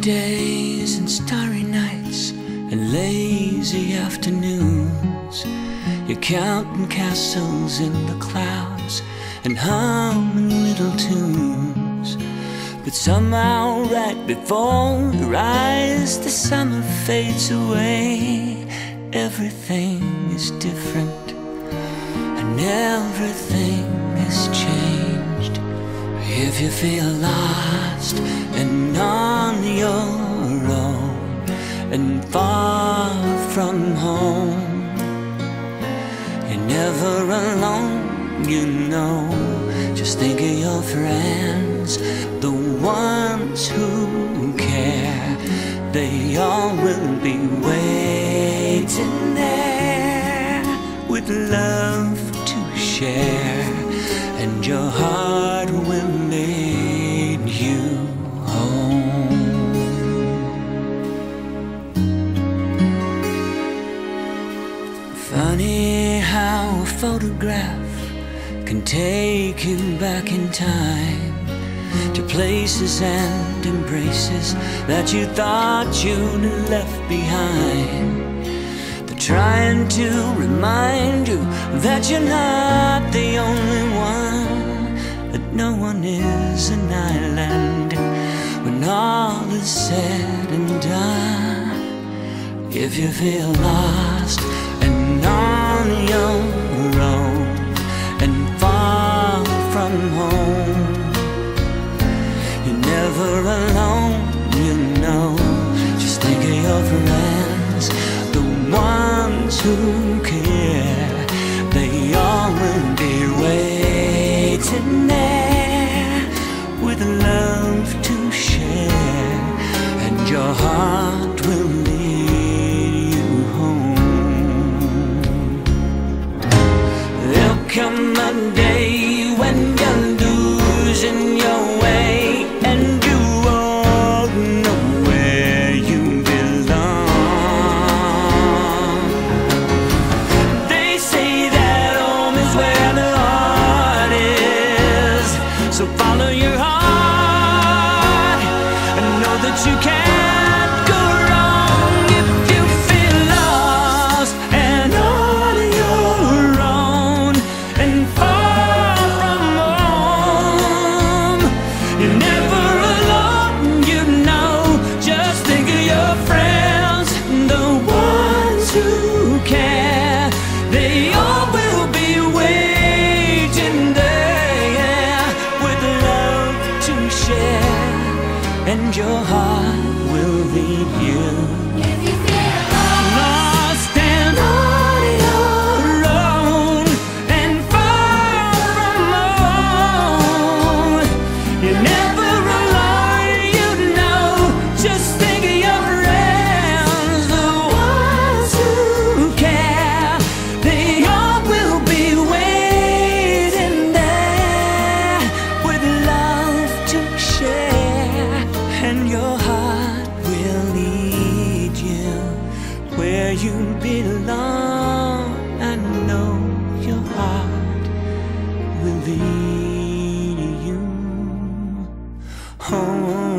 days and starry nights and lazy afternoons. You're counting castles in the clouds and humming little tunes. But somehow, right before your eyes, the summer fades away. Everything is different and everything is changed. If you feel lost and alone, you know. Just think of your friends, the ones who care. They all will be waiting there with love to share, and your heart will lead you home. Funny photograph can take you back in time to places and embraces that you thought you'd left behind. They're trying to remind you that you're not the only one, that no one is an island when all is said and done. If you feel lost and on your ones you can't when your heart will lead you where you belong. I know your heart will lead you home.